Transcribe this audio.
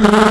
Mm-hmm.